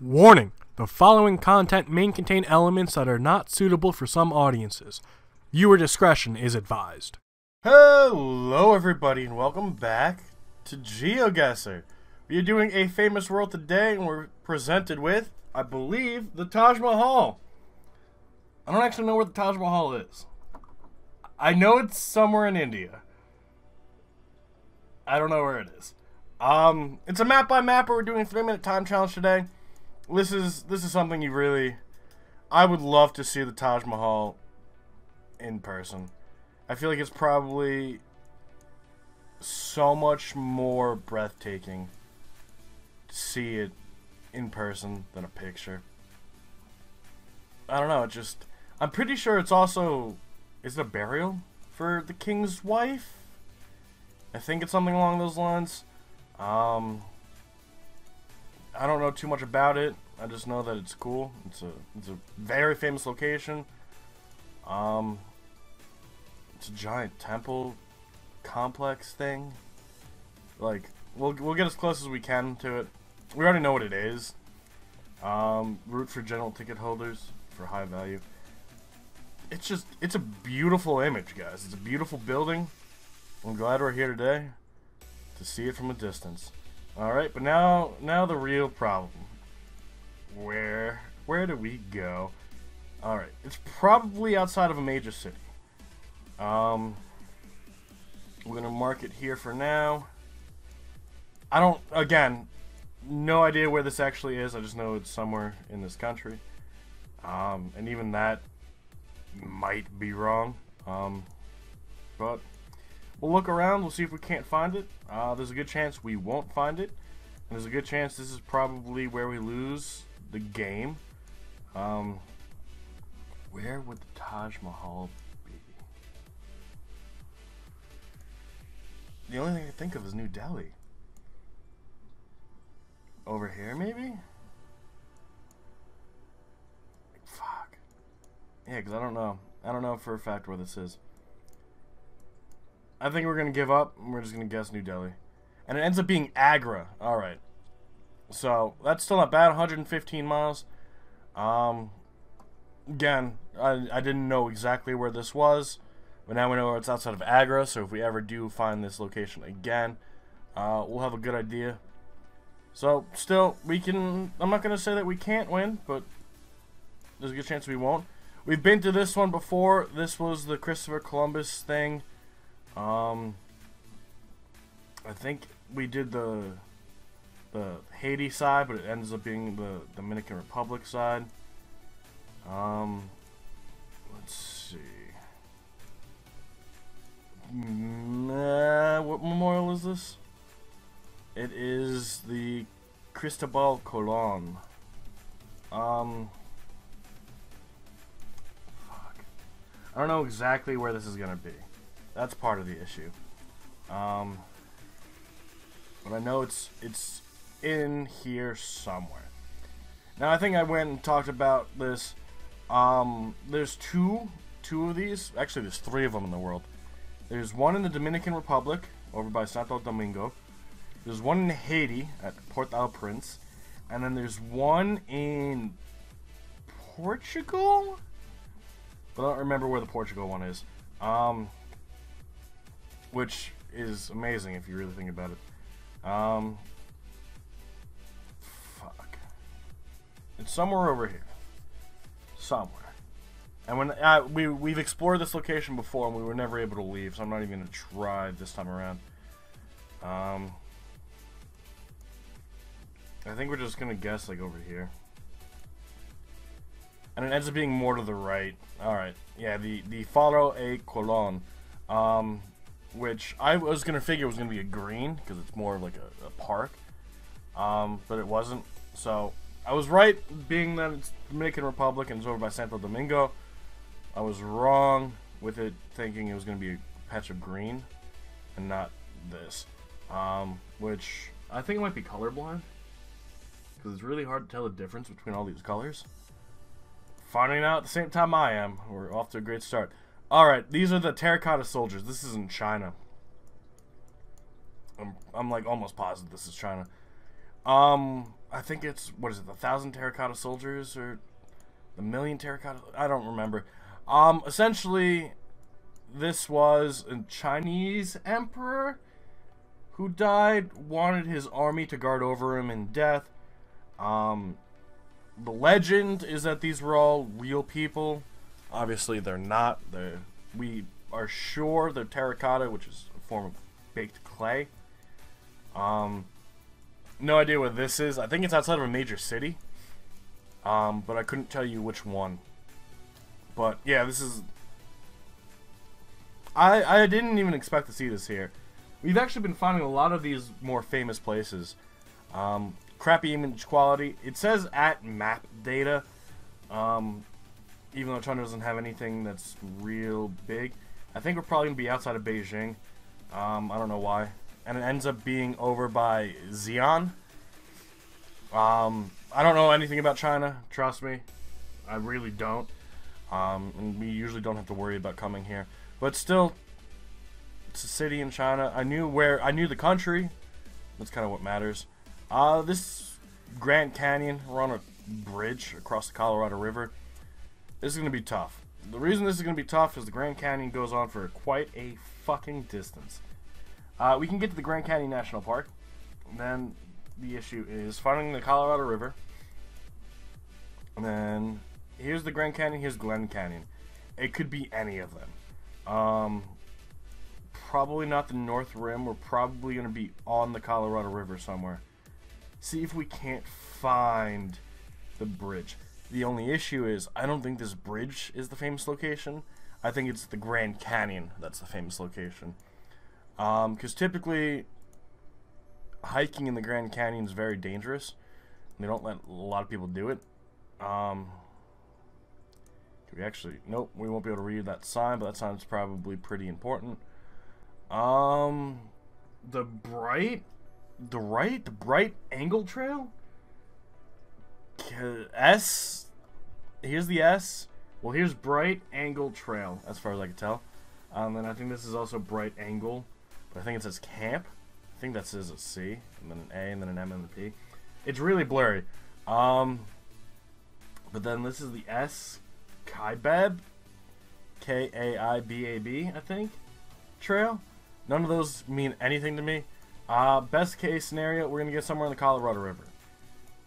Warning the following content may contain elements that are not suitable for some audiences. Viewer discretion is advised. Hello, everybody, and welcome back to GeoGuessr. We are doing a famous world today, and we're presented with, I believe, the Taj Mahal. I don't actually know where the Taj Mahal is. I know it's somewhere in India. I don't know where it is. Um, it's a map by map. We're doing a three minute time challenge today. This is this is something you really. I would love to see the Taj Mahal in person. I feel like it's probably so much more breathtaking to see it in person than a picture. I don't know. It just. I'm pretty sure it's also. Is it a burial for the king's wife? I think it's something along those lines. Um, I don't know too much about it. I just know that it's cool. It's a it's a very famous location. Um, it's a giant temple complex thing. Like we'll we'll get as close as we can to it. We already know what it is. Um, route for general ticket holders for high value. It's just it's a beautiful image, guys. It's a beautiful building. I'm glad we're here today to see it from a distance. Alright, but now now the real problem. Where where do we go? Alright, it's probably outside of a major city. Um we're gonna mark it here for now. I don't again no idea where this actually is, I just know it's somewhere in this country. Um and even that might be wrong. Um but We'll look around, we'll see if we can't find it. Uh, there's a good chance we won't find it. And there's a good chance this is probably where we lose the game. Um, where would the Taj Mahal be? The only thing I think of is New Delhi. Over here, maybe? Fuck. Yeah, because I don't know. I don't know for a fact where this is. I think we're gonna give up. we're just gonna guess New Delhi, and it ends up being Agra. All right, so that's still not bad. 115 miles. Um, again, I I didn't know exactly where this was, but now we know it's outside of Agra. So if we ever do find this location again, uh, we'll have a good idea. So still, we can. I'm not gonna say that we can't win, but there's a good chance we won't. We've been to this one before. This was the Christopher Columbus thing. Um, I think we did the the Haiti side, but it ends up being the Dominican Republic side. Um, let's see. Nah, what memorial is this? It is the Cristobal Colon. Um, fuck. I don't know exactly where this is gonna be. That's part of the issue. Um, but I know it's it's in here somewhere. Now I think I went and talked about this. Um, there's two two of these. Actually, there's three of them in the world. There's one in the Dominican Republic over by Santo Domingo. There's one in Haiti at Port-au-Prince, and then there's one in Portugal. But I don't remember where the Portugal one is. Um, which is amazing if you really think about it. Um, fuck. It's somewhere over here. Somewhere. And when uh, we we've explored this location before and we were never able to leave, so I'm not even gonna try this time around. Um, I think we're just gonna guess like over here. And it ends up being more to the right. Alright. Yeah, the, the Faro a Colon. Um, which I was gonna figure was gonna be a green because it's more of like a, a park, um, but it wasn't. So I was right, being that it's Dominican Republic and it's over by Santo Domingo. I was wrong with it, thinking it was gonna be a patch of green, and not this, um, which I think it might be colorblind because it's really hard to tell the difference between all these colors. Finding out at the same time I am, we're off to a great start. Alright, these are the terracotta soldiers. This is in China. I'm, I'm like almost positive this is China. Um, I think it's what is it, the thousand terracotta soldiers or the million terracotta? I don't remember. Um, essentially, this was a Chinese emperor who died, wanted his army to guard over him in death. Um, the legend is that these were all real people. Obviously, they're not. They're, we are sure they're terracotta, which is a form of baked clay. Um, no idea what this is. I think it's outside of a major city. Um, but I couldn't tell you which one. But yeah, this is. I I didn't even expect to see this here. We've actually been finding a lot of these more famous places. Um, crappy image quality. It says at map data. Um, even though China doesn't have anything that's real big. I think we're probably going to be outside of Beijing. Um, I don't know why. And it ends up being over by Xi'an. Um, I don't know anything about China, trust me. I really don't. Um, and we usually don't have to worry about coming here. But still, it's a city in China. I knew where, I knew the country. That's kind of what matters. Uh, this Grand Canyon, we're on a bridge across the Colorado River. This is going to be tough. The reason this is going to be tough is the Grand Canyon goes on for quite a fucking distance. Uh, we can get to the Grand Canyon National Park. Then the issue is finding the Colorado River. And then here's the Grand Canyon, here's Glen Canyon. It could be any of them. Um, probably not the North Rim. We're probably going to be on the Colorado River somewhere. See if we can't find the bridge. The only issue is I don't think this bridge is the famous location. I think it's the Grand Canyon that's the famous location. Because um, typically, hiking in the Grand Canyon is very dangerous. They don't let a lot of people do it. Um, we actually, nope, we won't be able to read that sign, but that sign's probably pretty important. Um, the bright, the right, the bright angle trail. S. Here's the S. Well, here's bright angle trail, as far as I can tell. Um, and I think this is also bright angle, but I think it says camp. I think that says a C, and then an A, and then an M, and a P. It's really blurry. Um, but then this is the S, Kaibab, K A I B A B, I think, trail. None of those mean anything to me. Uh, best case scenario, we're gonna get somewhere in the Colorado River.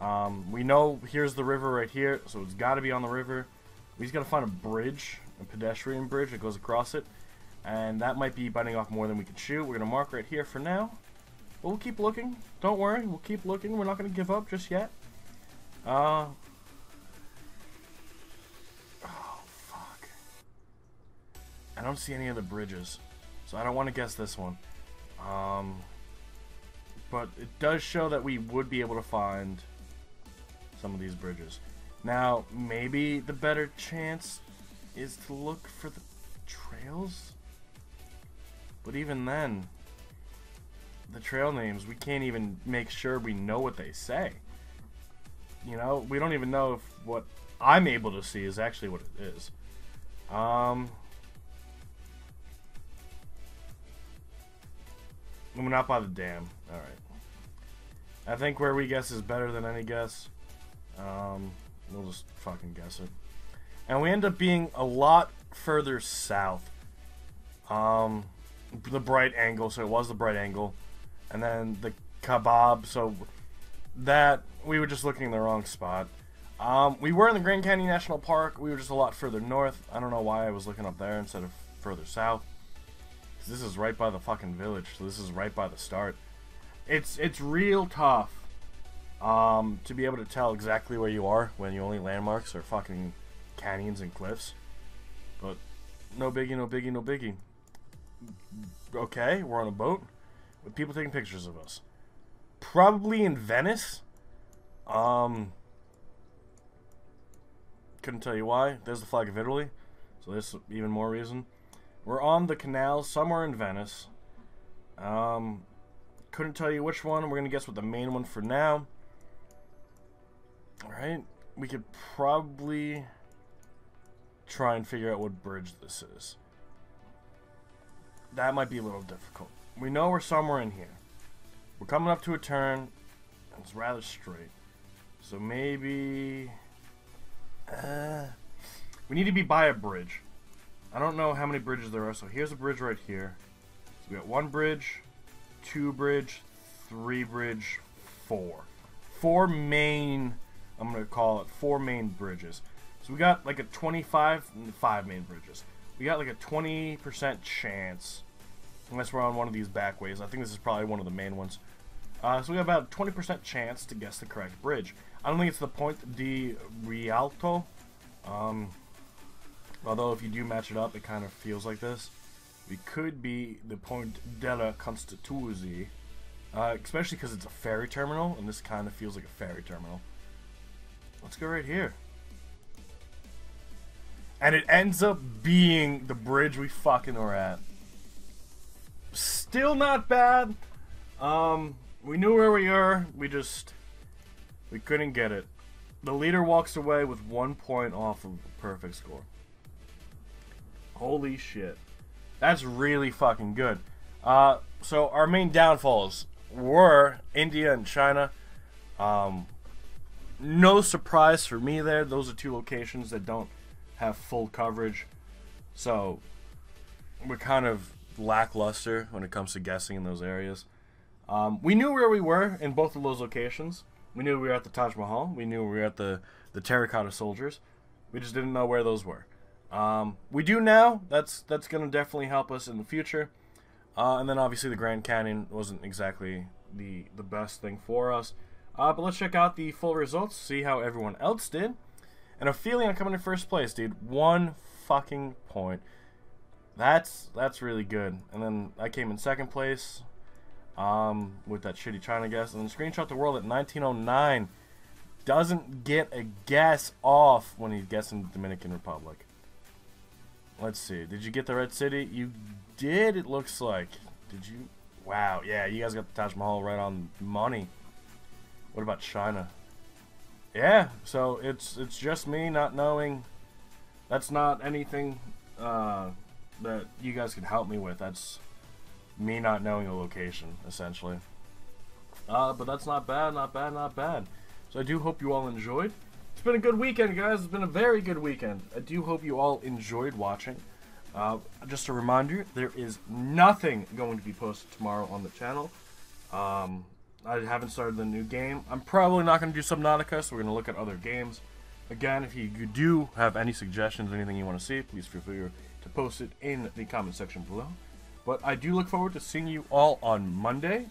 Um, we know here's the river right here, so it's got to be on the river. We just got to find a bridge, a pedestrian bridge that goes across it, and that might be biting off more than we can chew. We're gonna mark right here for now. But we'll keep looking. Don't worry, we'll keep looking. We're not gonna give up just yet. Uh, I don't see any other bridges. So I don't want to guess this one. Um, but it does show that we would be able to find some of these bridges. Now, maybe the better chance is to look for the trails? But even then, the trail names, we can't even make sure we know what they say. You know, we don't even know if what I'm able to see is actually what it is. Um, I'm not by the dam. Alright. I think where we guess is better than any guess. Um, we'll just fucking guess it. And we end up being a lot further south. Um, the bright angle, so it was the bright angle. And then the kebab, so that, we were just looking in the wrong spot. Um, we were in the Grand Canyon National Park. We were just a lot further north. I don't know why I was looking up there instead of further south. This is right by the fucking village, so this is right by the start. It's it's real tough um, to be able to tell exactly where you are when your only landmarks are fucking canyons and cliffs. But no biggie, no biggie, no biggie. Okay, we're on a boat with people taking pictures of us. Probably in Venice. Um, couldn't tell you why. There's the flag of Italy, so there's even more reason. We're on the canal somewhere in Venice. Um, couldn't tell you which one. We're going to guess with the main one for now. Alright. We could probably try and figure out what bridge this is. That might be a little difficult. We know we're somewhere in here. We're coming up to a turn. It's rather straight. So maybe... Uh, we need to be by a bridge. I don't know how many bridges there are, so here's a bridge right here. So we got one bridge, two bridge, three bridge, four. Four main, I'm going to call it four main bridges. So we got like a 25, five main bridges. We got like a 20% chance, unless we're on one of these back ways. I think this is probably one of the main ones. Uh, so we got about a 20% chance to guess the correct bridge. I don't think it's the Point di Rialto. Um, although if you do match it up, it kind of feels like this. We could be the Point della Constituzi. Uh, especially because it's a ferry terminal, and this kind of feels like a ferry terminal. Let's go right here. And it ends up being the bridge we fucking were at. Still not bad. Um, we knew where we were. We just we couldn't get it. The leader walks away with one point off of perfect score. Holy shit. That's really fucking good. Uh, so our main downfalls were India and China. Um, no surprise for me there. Those are two locations that don't have full coverage. So we're kind of lackluster when it comes to guessing in those areas. Um, we knew where we were in both of those locations. We knew we were at the Taj Mahal. We knew we were at the, the Terracotta Soldiers. We just didn't know where those were. Um, we do now. That's that's going to definitely help us in the future. Uh, and then obviously the Grand Canyon wasn't exactly the the best thing for us. Uh, but let's check out the full results, see how everyone else did. And a feeling I'm coming in first place, dude. One fucking point. That's that's really good. And then I came in second place um, with that shitty China guess. And then screenshot the world at 1909 doesn't get a guess off when he's guessing Dominican Republic. Let's see. Did you get the Red City? You did, it looks like. Did you? Wow. Yeah, you guys got the Taj Mahal right on money. What about China? Yeah, so it's it's just me not knowing. That's not anything uh, that you guys can help me with. That's me not knowing the location, essentially. Uh, but that's not bad, not bad, not bad. So I do hope you all enjoyed. It's been a good weekend, guys. It's been a very good weekend. I do hope you all enjoyed watching. Uh, just a reminder, there is nothing going to be posted tomorrow on the channel. Um, I haven't started the new game. I'm probably not going to do Subnautica, so we're going to look at other games. Again, if you, do have any suggestions, anything you want to see, please feel free to post it in the comment section below. But I do look forward to seeing you all on Monday.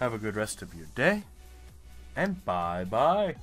Have a good rest of your day. And bye-bye.